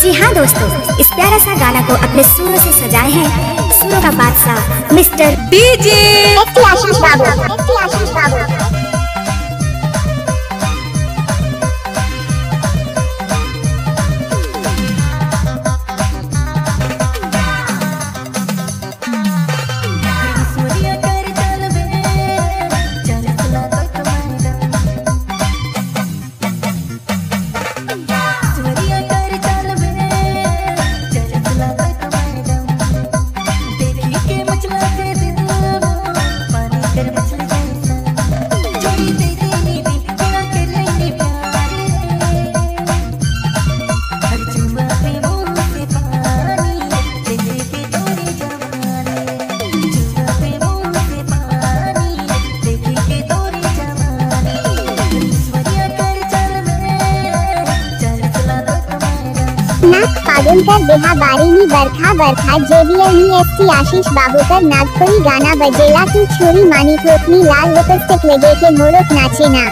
जी हाँ दोस्तों इस प्यारा सा गाना को अपने सुरों से सजाए हैं सुरों का बादशाह मिस्टर डीजे आशीष आशीष आडुनकर बिहा बारी में बरखा बरखा जेबीएलईएसटी आशीष बाबू पर नागपुरी गाना बजेला की छोरी मानी टोकनी लाल लिपस्टिक तो लगे के मोरक नाचे ना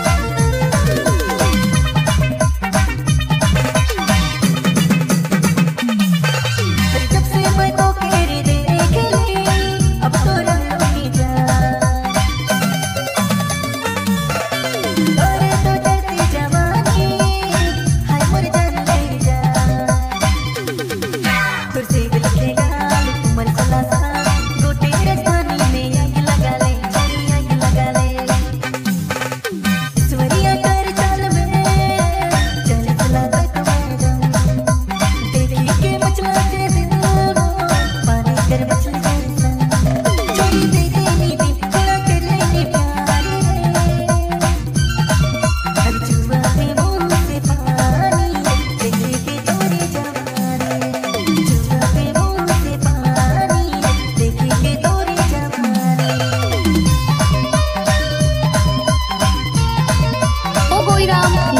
কই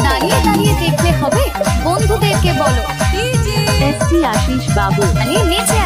দাঁড়িয়ে দাঁড়িয়ে দেখলে হবে। বন্ধুদেরকে বলো। আশিস বাবু। মানে নেচে